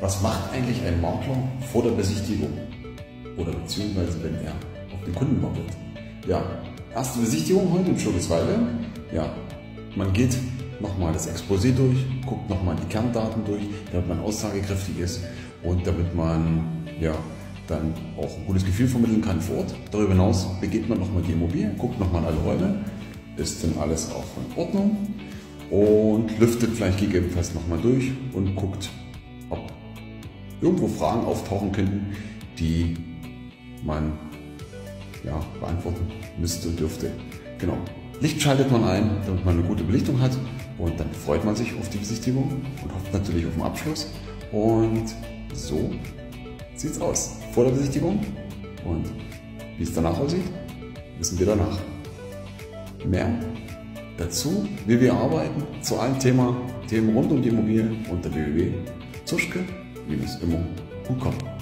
Was macht eigentlich ein Makler vor der Besichtigung? Oder beziehungsweise wenn er auf den Kunden wartet? Ja, erste Besichtigung heute in Schurgeswalde. Ja, man geht nochmal das Exposé durch, guckt nochmal die Kerndaten durch, damit man aussagekräftig ist und damit man ja, dann auch ein gutes Gefühl vermitteln kann vor Ort. Darüber hinaus begeht man nochmal die Immobilie, guckt nochmal alle Räume, ist denn alles auch in Ordnung und lüftet vielleicht gegebenenfalls nochmal durch und guckt, irgendwo Fragen auftauchen könnten, die man ja, beantworten müsste und dürfte. Genau. Licht schaltet man ein, damit man eine gute Belichtung hat und dann freut man sich auf die Besichtigung und hofft natürlich auf den Abschluss. Und so sieht's aus vor der Besichtigung und wie es danach aussieht, wissen wir danach. Mehr dazu, wie wir arbeiten, zu allen Thema, Themen rund um die Immobilie unter www.zuschke-immo.com.